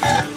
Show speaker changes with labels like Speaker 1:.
Speaker 1: Ha ha ha.